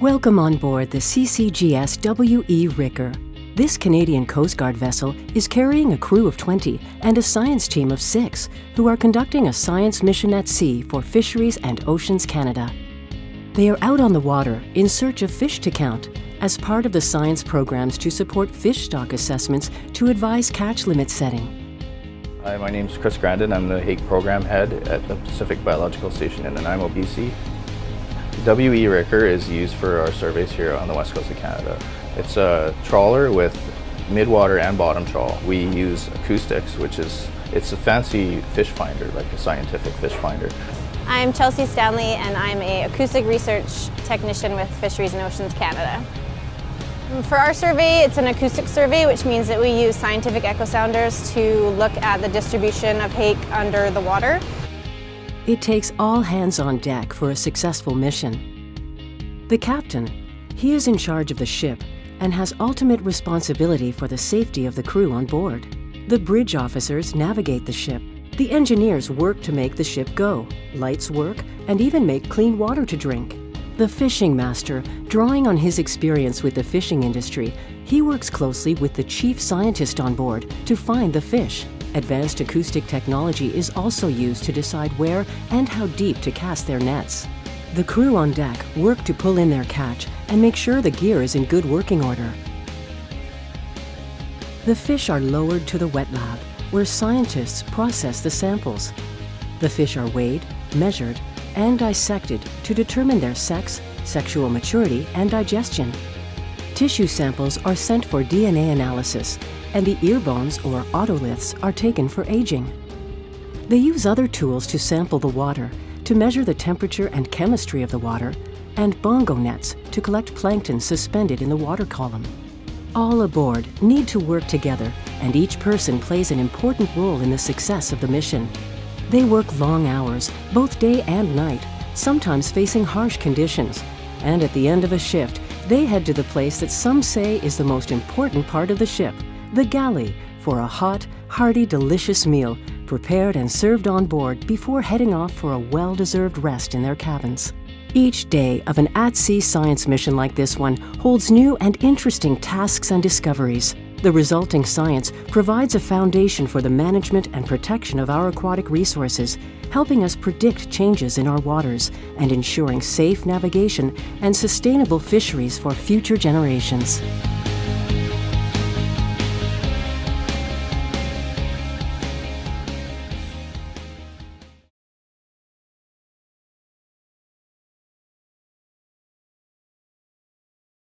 Welcome on board the CCGS W.E. Ricker. This Canadian Coast Guard vessel is carrying a crew of 20 and a science team of six who are conducting a science mission at sea for Fisheries and Oceans Canada. They are out on the water in search of fish to count as part of the science programs to support fish stock assessments to advise catch limit setting. Hi, my name is Chris Grandin. I'm the Hake Program Head at the Pacific Biological Station in Nanaimo, BC. WE Ricker is used for our surveys here on the west coast of Canada. It's a trawler with midwater and bottom trawl. We use acoustics, which is, it's a fancy fish finder, like a scientific fish finder. I'm Chelsea Stanley and I'm a acoustic research technician with Fisheries and Oceans Canada. For our survey, it's an acoustic survey, which means that we use scientific echo sounders to look at the distribution of hake under the water. It takes all hands on deck for a successful mission. The captain, he is in charge of the ship and has ultimate responsibility for the safety of the crew on board. The bridge officers navigate the ship. The engineers work to make the ship go, lights work, and even make clean water to drink. The fishing master, drawing on his experience with the fishing industry, he works closely with the chief scientist on board to find the fish. Advanced acoustic technology is also used to decide where and how deep to cast their nets. The crew on deck work to pull in their catch and make sure the gear is in good working order. The fish are lowered to the wet lab, where scientists process the samples. The fish are weighed, measured, and dissected to determine their sex, sexual maturity, and digestion. Tissue samples are sent for DNA analysis, and the ear bones or otoliths are taken for aging. They use other tools to sample the water to measure the temperature and chemistry of the water, and bongo nets to collect plankton suspended in the water column. All aboard need to work together, and each person plays an important role in the success of the mission. They work long hours, both day and night, sometimes facing harsh conditions. And at the end of a shift, they head to the place that some say is the most important part of the ship, the galley, for a hot, hearty, delicious meal prepared and served on board before heading off for a well deserved rest in their cabins. Each day of an at sea science mission like this one holds new and interesting tasks and discoveries. The resulting science provides a foundation for the management and protection of our aquatic resources, helping us predict changes in our waters and ensuring safe navigation and sustainable fisheries for future generations.